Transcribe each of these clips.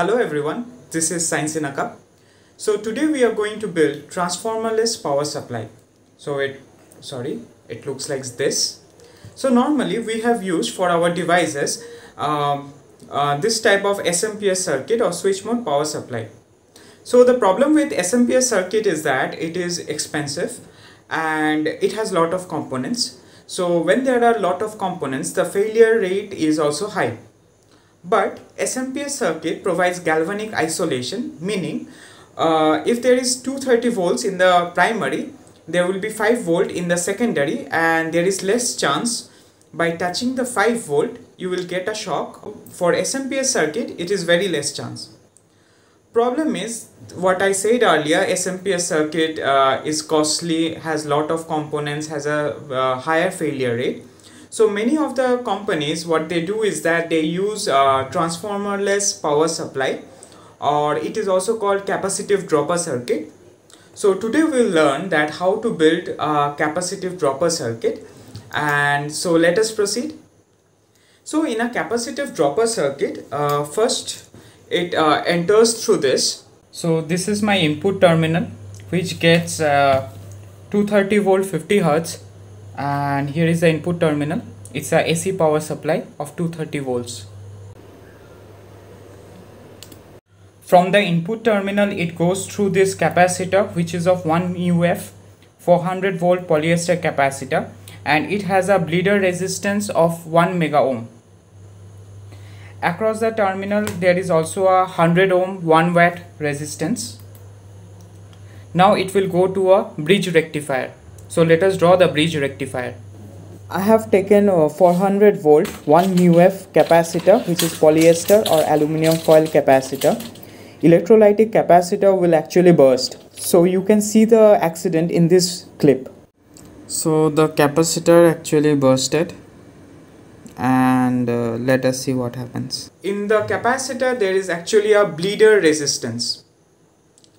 Hello everyone, this is Science in a Cup. So today we are going to build transformerless power supply. So it, sorry, it looks like this. So normally we have used for our devices um, uh, this type of SMPS circuit or switch mode power supply. So the problem with SMPS circuit is that it is expensive and it has a lot of components. So when there are a lot of components, the failure rate is also high. But SMPS circuit provides galvanic isolation, meaning uh, if there is 230 volts in the primary, there will be 5 volt in the secondary and there is less chance by touching the 5 volt you will get a shock. For SMPS circuit, it is very less chance. Problem is what I said earlier, SMPS circuit uh, is costly, has lot of components, has a uh, higher failure rate so many of the companies what they do is that they use uh, transformerless power supply or it is also called capacitive dropper circuit. So today we'll learn that how to build a capacitive dropper circuit and so let us proceed. So in a capacitive dropper circuit uh, first it uh, enters through this. So this is my input terminal which gets uh, 230 volt 50 hertz and here is the input terminal. It's a AC power supply of 230 volts. From the input terminal it goes through this capacitor which is of 1 UF 400 volt polyester capacitor and it has a bleeder resistance of 1 mega ohm. Across the terminal there is also a 100 ohm 1 watt resistance. Now it will go to a bridge rectifier so let us draw the bridge rectifier. I have taken a 400 volt 1 UF capacitor which is polyester or aluminum foil capacitor. Electrolytic capacitor will actually burst. So you can see the accident in this clip. So the capacitor actually bursted and uh, let us see what happens. In the capacitor there is actually a bleeder resistance.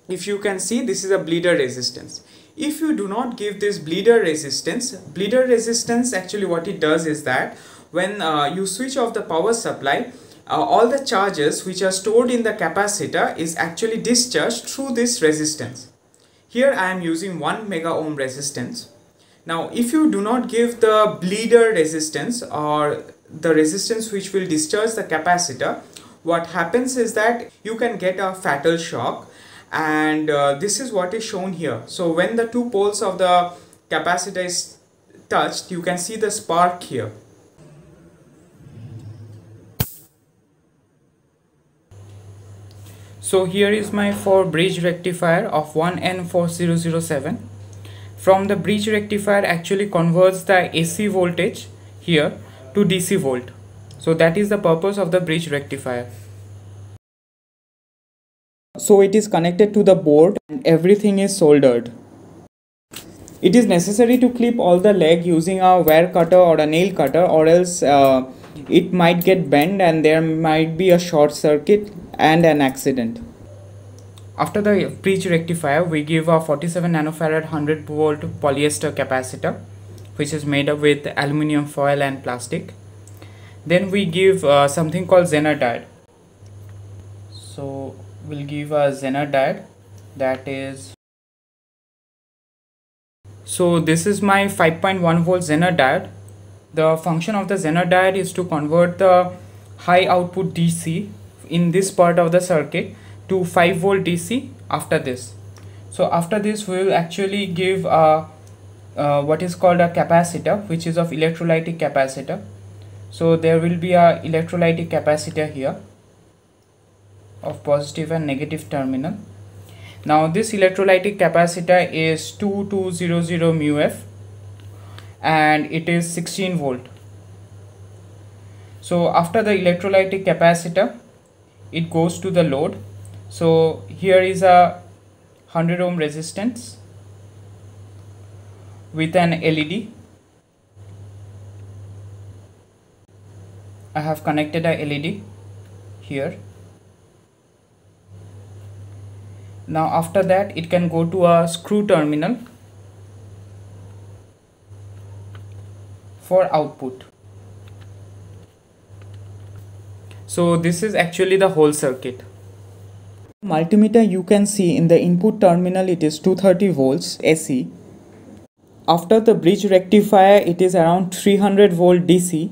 If you can see this is a bleeder resistance if you do not give this bleeder resistance bleeder resistance actually what it does is that when uh, you switch off the power supply uh, all the charges which are stored in the capacitor is actually discharged through this resistance. Here I am using 1 mega ohm resistance. Now if you do not give the bleeder resistance or the resistance which will discharge the capacitor what happens is that you can get a fatal shock and uh, this is what is shown here. So when the two poles of the capacitor is touched you can see the spark here. So here is my 4 bridge rectifier of 1N4007 from the bridge rectifier actually converts the AC voltage here to DC volt. So that is the purpose of the bridge rectifier so it is connected to the board and everything is soldered. It is necessary to clip all the leg using a wire cutter or a nail cutter or else uh, it might get bent and there might be a short circuit and an accident. After the bridge rectifier, we give a 47 nanofarad 100 volt polyester capacitor which is made up with aluminum foil and plastic. Then we give uh, something called Zener diode. So will give a Zener diode. That is so this is my 5.1 volt Zener diode. The function of the Zener diode is to convert the high output DC in this part of the circuit to 5 volt DC after this. So after this we will actually give a uh, what is called a capacitor which is of electrolytic capacitor. So there will be a electrolytic capacitor here of positive and negative terminal. Now this electrolytic capacitor is 2200 mu f and it is 16 volt. So after the electrolytic capacitor it goes to the load. So here is a 100 ohm resistance with an LED I have connected a LED here now after that it can go to a screw terminal for output. So this is actually the whole circuit. Multimeter you can see in the input terminal it is 230 volts AC after the bridge rectifier it is around 300 volt DC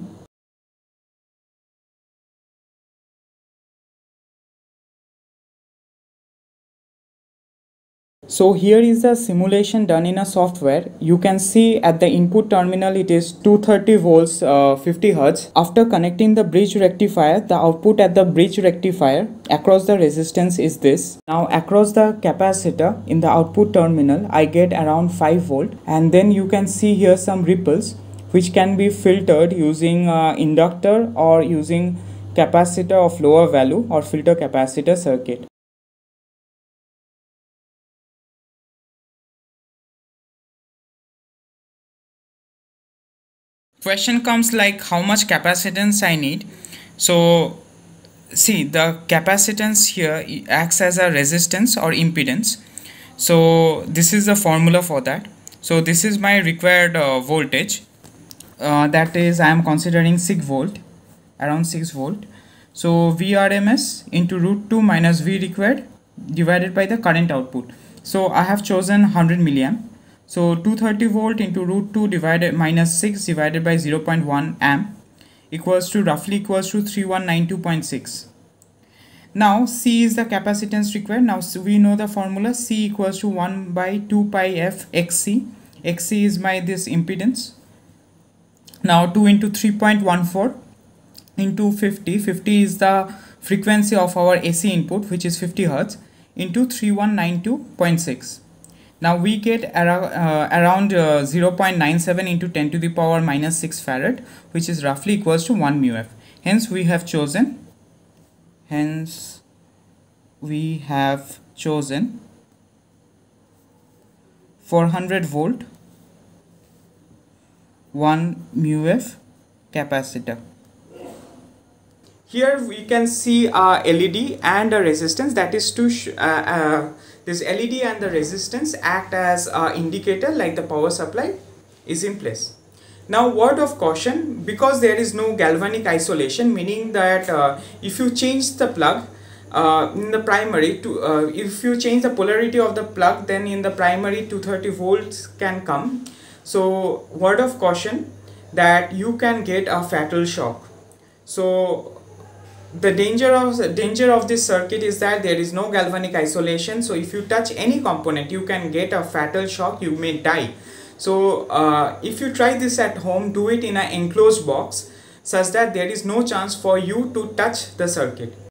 So here is the simulation done in a software. You can see at the input terminal it is 230 volts uh, 50 hertz. After connecting the bridge rectifier, the output at the bridge rectifier across the resistance is this. Now across the capacitor in the output terminal I get around 5 volt and then you can see here some ripples which can be filtered using uh, inductor or using capacitor of lower value or filter capacitor circuit. Question comes like how much capacitance I need? So see the capacitance here acts as a resistance or impedance. So this is the formula for that. So this is my required uh, voltage. Uh, that is I am considering 6 volt around 6 volt. So Vrms into root 2 minus V required divided by the current output. So I have chosen 100 milliamp so 230 volt into root 2 divided minus 6 divided by 0.1 amp equals to roughly equals to 3192.6. Now C is the capacitance required. Now we know the formula C equals to 1 by 2 pi f xc. xc is my this impedance. Now 2 into 3.14 into 50. 50 is the frequency of our AC input which is 50 Hertz into 3192.6 now we get uh, around uh, 0.97 into 10 to the power minus 6 farad which is roughly equals to 1 mu f. Hence we have chosen hence we have chosen 400 volt 1 mu f capacitor. Here we can see a LED and a resistance that is to uh, uh, this LED and the resistance act as an indicator like the power supply is in place. Now word of caution because there is no galvanic isolation meaning that uh, if you change the plug uh, in the primary to uh, if you change the polarity of the plug then in the primary 230 volts can come. So word of caution that you can get a fatal shock. So the danger of danger of this circuit is that there is no galvanic isolation. So if you touch any component you can get a fatal shock you may die. So uh, if you try this at home do it in an enclosed box such that there is no chance for you to touch the circuit